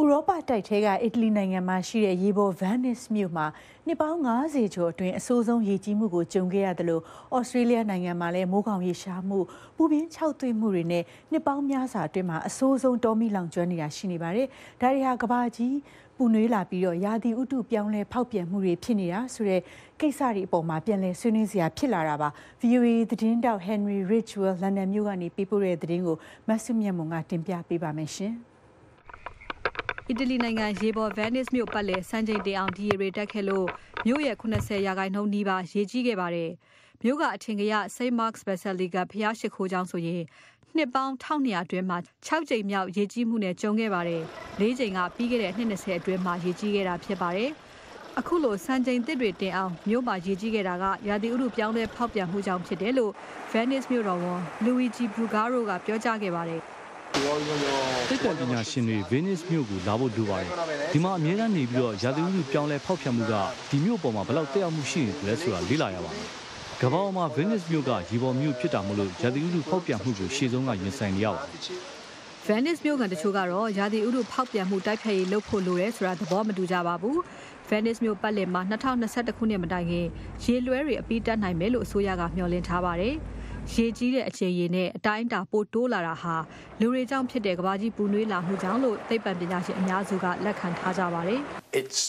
ဥရောပတိုက်ထဲကအီတလီနိုင်ငံမှာရှိတဲ့ရေပေါ် Venice မြို့မှာနှစ်ပေါင်း90ကျော်အတွင်းအဆိုးဆုံးရေကြီးမှုကိုကြုံခဲ့ရတယ်လို့ဩစတြေးလျနိုင်ငံမှာလည်းမိုးကောင်ရေရှားမှုပူပြင်းခြောက်သွေ့မှုတွေနဲ့နှစ်ပေါင်းများစွာအတွင်းမှာအဆိုးဆုံးတောမီလောင်ကျွမ်းနေတာရှိနေပါတယ်။ဒါတွေဟာကဘာကြီးပူနွေးလာပြီးတော့ရာသီဥတုပြောင်းလဲဖောက်ပြန်မှုတွေဖြစ်နေတာဆိုတဲ့ကိစ္စတွေအပေါ်မှာပြန်လည်ဆွေးနွေးစရာဖြစ်လာတာပါ။ VOA သတင်းတောက် Henry Ridgewell လန်ဒန်မြို့ကနေပေးပို့တဲ့သတင်းကိုမဆုမြတ်မွန်ကတင်ပြပေးပါမယ်ရှင်။ အီတလီနိုင်ငံရေပေါ် Venice မြို့ပတ်လည်စံချိန်တင်အောင်ဒီရေတွေတက်ခဲ့လို့မြို့ရဲ့80ရာခိုင်နှုန်းနီးပါးရေကြီးခဲ့ပါတယ်။မြို့ကအထင်ကရ St. Mark's Basilica ဘုရားရှိခိုးကျောင်းဆိုရင်နှစ်ပေါင်း1200အတွင်းမှာ6ကြိမ်မြောက်ရေကြီးမှုနဲ့ကြုံခဲ့ပါတယ်။၄ကြိမ်ကပြီးခဲ့တဲ့နှစ်20အတွင်းမှာရေကြီးခဲ့တာဖြစ်ပါတယ်။အခုလိုစံချိန်သစ်တွေတင်အောင်မြို့မှာရေကြီးခဲ့တာကရာသီဥတုပြောင်းလဲဖောက်ပြန်မှုကြောင့်ဖြစ်တယ်လို့ Venice မြို့တော်ဝန် Luigi Brugaro ကပြောကြားခဲ့ပါတယ်။ သိပ္ပံပညာရှင်တွေ Venice မြို့ကိုလာဖို့လိုပါတယ်။ဒီမှာအများအားနေပြီးတော့ရာသီဥတုပြောင်းလဲဖောက်ပြန်မှုကဒီမြို့ပေါ်မှာဘယ်လောက်တက်ရောက်မှုရှိနေတယ်ဆိုတာလေ့လာရပါမယ်။ကမ္ဘာပေါ်မှာ Venice မြို့ကရေပေါ်မြို့ဖြစ်တာမို့လို့ရာသီဥတုဖောက်ပြန်မှုကိုရှေ့ဆုံးကရင်ဆိုင်နေရပါတယ်။ Venice မြို့ကန်တချို့ကတော့ရာသီဥတုဖောက်ပြန်မှုတိုက်ဖျက်ရေးလုပ်ဖို့လိုတယ်ဆိုတာသဘောမတူကြပါဘူး။ Venice မြို့ပတ်လည်မှာ2021ခုနှစ်မတိုင်ခင်ရေလွှဲတွေအပြီးတက်နိုင်မယ်လို့အစိုးရကမျှော်လင့်ထားပါတယ်။ ရေကြီးတဲ့အခြေအနေနဲ့အတိုင်းအတာပိုတိုးလာတာဟာလူတွေကြောင့်ဖြစ်တဲ့ကဘာကြီးပူနွေးလာမှုကြောင့်လို့သိပ္ပံပညာရှင်အများစုကလက်ခံထားကြပါတယ်။ It's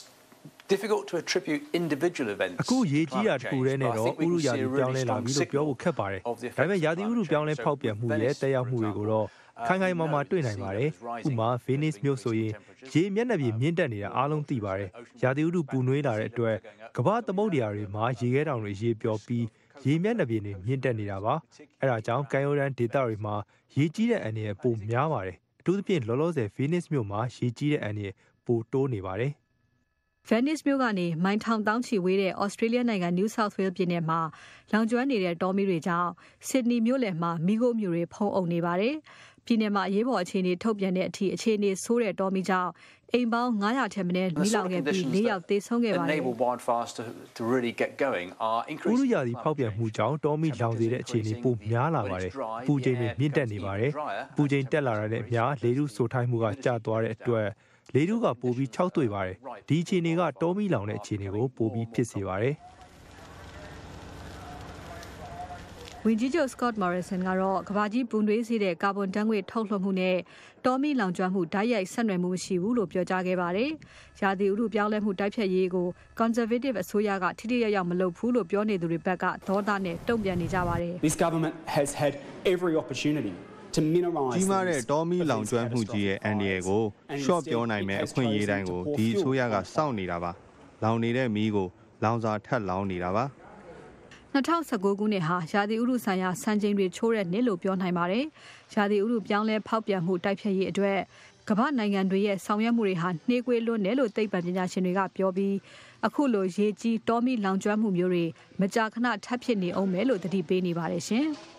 difficult to attribute individual events အခုရေကြီးတာတခုတည်းနဲ့တော့ဥရုရာသီပြောင်းလဲလာပြီလို့ပြောဖို့ခက်ပါတယ်ဒါပေမဲ့ရာသီဥတုပြောင်းလဲဖောက်ပြန်မှုရဲ့တက်ရောက်မှုတွေကိုတော့ခိုင်ခိုင်မာမာတွေ့နိုင်ပါတယ်ဥပမာ Venice မြို့ဆိုရင်ရေမျက်နှာပြင်မြင့်တက်နေတာအားလုံးသိပါတယ်ရာသီဥတုပူနွေးလာတဲ့အတွက်ကမ္ဘာသမုဒ္ဒရာတွေမှာရေခဲတောင်တွေရေပျော်ပြီး ရေမျက်နှာပြင်တွေမြင့်တက်နေတာပါအဲဒါကြောင့်ကံရိုးတန်းဒေသတွေမှာရေကြီးတဲ့အန္တရာယ်ပိုများပါတယ်အထူးသဖြင့်လောလောဆယ် Venice မြို့မှာရေကြီးတဲ့အန္တရာယ်ပိုတိုးနေပါတယ် Venice မြို့ကနေမိုင်ထောင်တောင်းချီဝေးတဲ့ Australia နိုင်ငံ New South Wales ပြည်နယ်မှာလောင်ကျွမ်းနေတဲ့တောမီးတွေကြောင့် Sydney မြို့လယ်မှာမီးခိုးမြူတွေဖုံးအုပ်နေပါတယ်။ပြည်နယ်မှာအရေးပေါ်အခြေအနေထုတ်ပြန်တဲ့အထိအခြေအနေဆိုးတဲ့တောမီးကြောင့်အိမ်ပေါင်း900ထက်မနည်းမိလောင်ခဲ့ပြီး၄ယောက်သေဆုံးခဲ့ပါတယ်။ဥရုရာသီဖောက်ပြန်မှုကြောင့်တောမီလောင်စေတဲ့အခြေအနေပိုများလာပါတယ်။ပူချိန်တွေမြင့်တက်နေပါတယ်။ပူချိန်တက်လာတဲ့အမျှလေထုဆိုထိုင်းမှုကကျသွားတဲ့အတွက် လေထုကပိုပြီးခြောက်သွေ့ပါတယ်။ဒီအခြေအနေကတောမီလောင်တဲ့အခြေအနေကိုပိုပြီးဖြစ်စေပါတယ်။ဝန်ကြီးချုပ် Scott Morrison ကတော့ကမ္ဘာကြီးပူနွေးစေတဲ့ကာဗွန်ဓာတ်ငွေ့ထုတ်လွှတ်မှုနဲ့တောမီလောင်ကျွမ်းမှုဓာတ်ရိုက်ဆက်နွယ်မှုမရှိဘူးလို့ပြောကြားခဲ့ပါတယ်။ရာသီဥတုပြောင်းလဲမှုတိုက်ဖျက်ရေးကို Conservative အစိုးရကထိထိရောက်ရောက်မလုပ်ဘူးလို့ပြောနေသူတွေဘက်ကဒေါသနဲ့တုံ့ပြန်နေကြပါတယ်။ This government has had every opportunity ကြီးမားတဲ့တောမီလောင်ကျွမ်းမှုကြီးရဲ့အန္တရာယ်ကိုရှော့ပြောနိုင်မဲ့အခွင့်အရေးတိုင်းကိုဒီအစိုးရကစောင့်နေတာပါ။လောင်နေတဲ့မီးကို လောင်စာထပ်လောင်နေတာပါ။2019ခုနှစ်ဟာရာသီဥတုဆိုင်ရာစံချိန်တွေချိုးတဲ့နှစ်လို့ပြောနိုင်ပါတယ်။ရာသီဥတုပြောင်းလဲဖောက်ပြန်မှုတိုက်ဖျက်ရေးအတွက်ကမ္ဘာနိုင်ငံတွေရဲ့ဆောင်ရွက်မှုတွေဟာနှေးကွေးလွန်းတယ်လို့သိပ္ပံပညာရှင်တွေကပြောပြီးအခုလိုရေကြီးတောမီလောင်ကျွမ်းမှုမျိုးတွေမကြာခဏထပ်ဖြစ်နေအောင်မယ်လို့သတိပေးနေပါတယ်ရှင်။